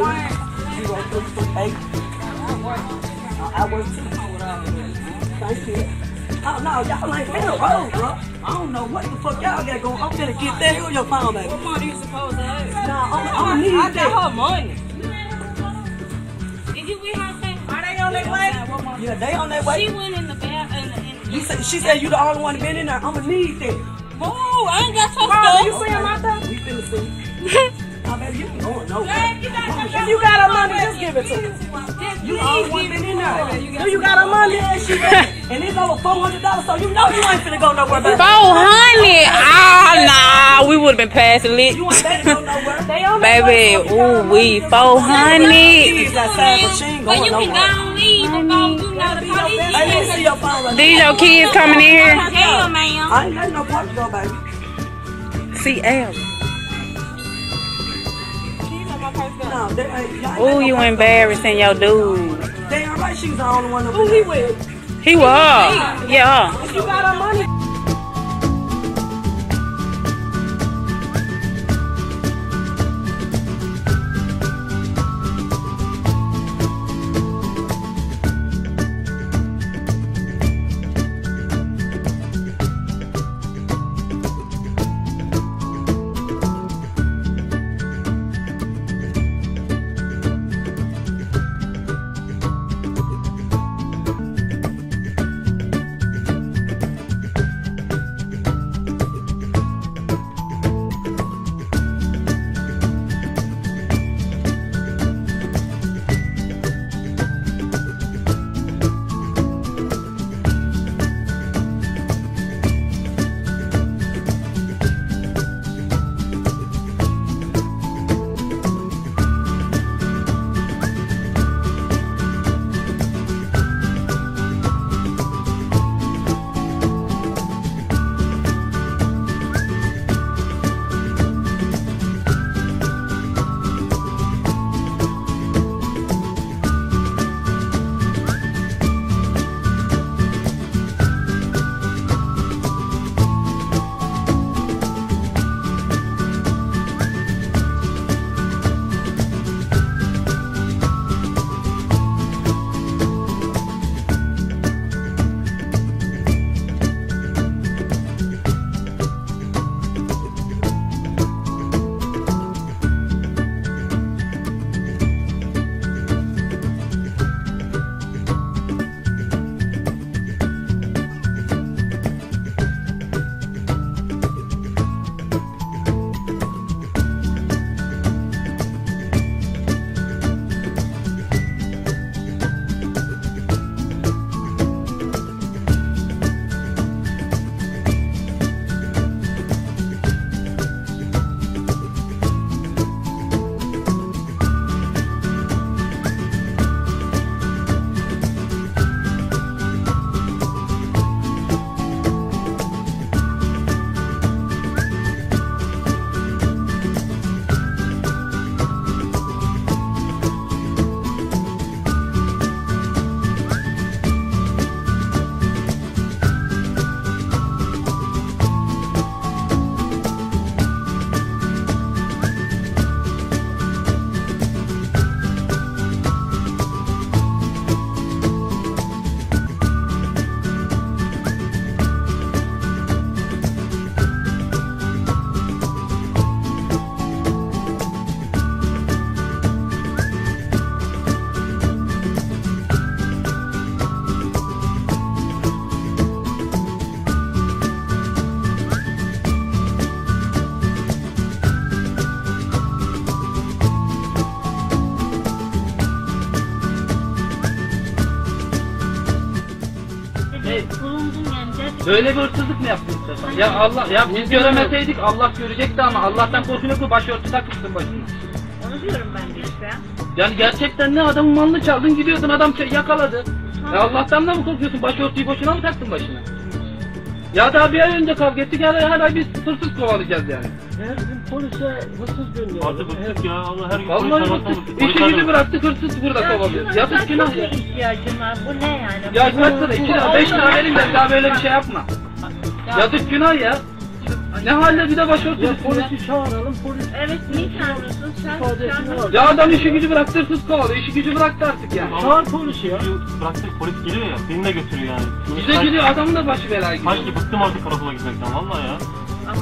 three, zero three two eight. I work too. Thank you. Oh no, y'all ain't been a road, bro. I don't know what the fuck y'all got going. I'm gonna get that. Who your phone, at? What money you supposed to have? Nah, I'm, I need I that. got her money. Did you we have Are they on their way? Yeah, they on their way. She went in the bathroom. You said she said you the only one been in there. I'ma need that. Boo, I ain't got your Mom, stuff. you see my stuff? You finna see. You ain't going nowhere. If you got her money, just give it to her. You always want in there. If you got her money, and it's over four hundred dollars, so you know you ain't finna go nowhere. Four hundred? Ah, nah, we would've been passing it. Baby, ooh, we four hundred. These your kids coming in here? Hell, ma'am. I ain't got no party though, baby. See, Al. Oh, Ooh, you embarrassing your dude. Damn, my shoes are the only one. Who he with? He was. Yeah. If you got our money. Böyle bir hırsızlık mı yaptın sen? Ya Allah ya biz göremeseydik Allah görecekti ama Allah'tan korkun yok başörtü takmışsın başına. Onu diyorum ben de işte. Yani gerçekten ne adamın malını çaldın gidiyordun adam şey yakaladı. Ya Allah'tan da mı korkuyorsun başörtüyü boşuna mı taktın başına? Ya daha bir ay önce kavga ettik hala hala biz hırsız kovalayacağız yani. Her gün polise hırsız gönderiyor. Artık bıktık ya. Allah her gün Vallahi bıktık. arasında bıktık. İşi Polis gücü arasında. bıraktık hırsız burada kovalıyoruz. Yazık günah ya. Ne ihtiyacın var? Bu ne yani? Ya kaç lira? 2 lira 5 lira verin de daha böyle bir şey yapma. Yazık günah ya. Ne halde bir de Ya başörtülüsün ya. polisi çağıralım polis Evet niye çağırmıyorsun? Sen. Ya adam işi gücü bıraktı hırsız kovalıyor. İşi gücü bıraktı artık yani. Çağır polisi ya. Bıraktık polis geliyor ya. Beni de götürüyor yani. Bize gidiyor adamın da başı belaya gidiyor. Sanki bıktım artık karakola gitmekten vallahi ya. Ama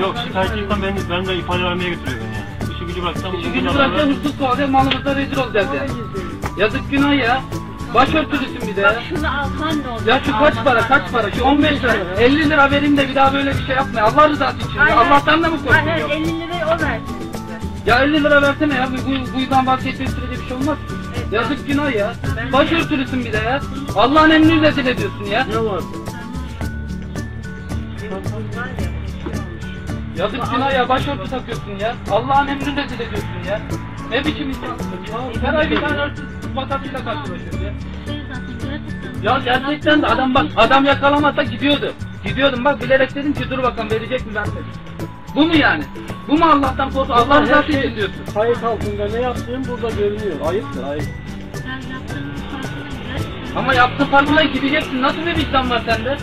Yok şikayetçiysen ben, ben de ifade vermeye götürüyor beni ya. İşi gücü bıraksam İşi gücü bırakacağız hırsız kovalıyor malımızda rezil olacağız yani. Yazık günah ya. Başörtülüsün bir de ya. Bak şunu alsan ne olur? Ya şu kaç para kaç para şu 15 lira 50 lira vereyim de bir daha böyle bir şey yapma Allah rızası için Aynen. Allah'tan da mı korkuyorsun Aynen ya? 50 lirayı o versin size. Ya 50 lira versene ya bu, bu, bu yüzden vazgeçtiğin sürece bir şey olmaz ki. Yazık günah ya. Başörtülüsün bir de ya. Allah'ın emrini rezil ediyorsun ya. Ne var? Yazık günah ya başörtü takıyorsun ya. Allah'ın emrini rezil ediyorsun ya. Ne biçim insansın ya. Her ay bir tane hırsız vakasıyla karşılaşıyoruz ya. Ya gerçekten de adam bak adam yakalamasa gidiyordu. Gidiyordum bak bilerek dedim ki dur bakalım verecek mi vermedi. Bu mu yani? Bu mu Allah'tan korku? Allah rızası şey diyorsun. Kayıt altında ne yaptığın burada görünüyor. Ayıptır ayıp. Ama yaptığın farkında gideceksin. Nasıl bir vicdan var sende?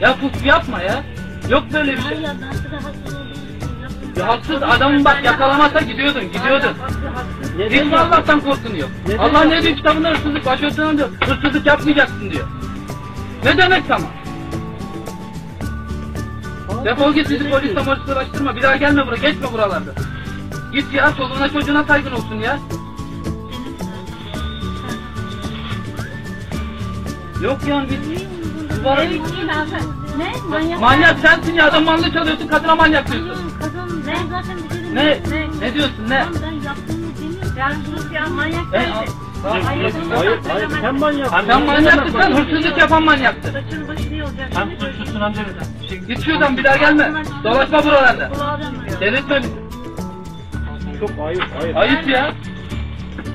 Ya pus yapma ya. Yok böyle bir şey. Ya haksız adamın bak yakalamasa gidiyordun, gidiyordun. Hiç? Allah'tan korkunuyor? Neden Allah ne diyor kitabında hırsızlık başörtüsünden diyor. Hırsızlık yapmayacaksın diyor. Ne demek tamam? Defol git bizi polisle molisle uğraştırma. Bir daha gelme buraya. Geçme buralarda. Git ya çoluğuna çocuğuna saygın olsun ya. Yok yani biz duvara... Sen. Ne? Manyak. Manyak sensin ya adam mallı çalıyorsun kadına manyak diyorsun. Kadın ben zaten bir dedim. Ne? Ne diyorsun ne? Ben yaptığımı demiyorum. Ya sus ya manyak E, Hayır, Hayır hayır sen manyaksın. Sen manyaksın sen hırsızlık yapan manyaksın. Saçın başı iyi olacak. Hem Şimdi suçlusun hem de şey, Git şuradan bir daha gelme. Dolaşma buralarda. kulağa dönmüyor. Delirtme bizi. Çok ayıp ayıp. Ayıp ya.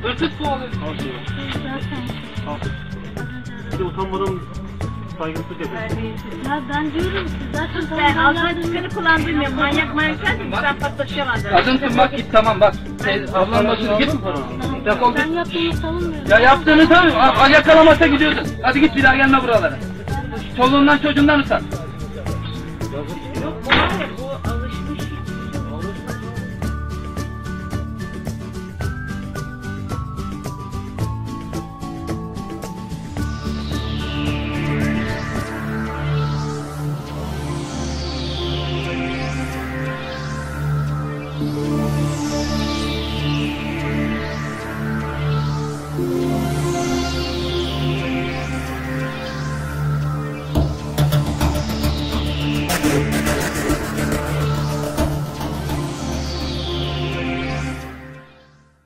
Hırsız kovalıyorsun. bir de utanmadan saygısızlık yapıyorsun. Terbiyesiz. Ya ben diyorum ki zaten sana ağzına çıkanı kulağın duymuyor. Manyak manyak. Sen patlaşamazsın. Kadınsın bak git tamam bak. Ablanın başını git. Defol ben git. yaptığımı savunmuyorum. Ya yaptığını tamam. a- a- Yakalamasa gidiyordun. Hadi git bir daha gelme buralara. Çoluğundan çocuğundan utan. Yok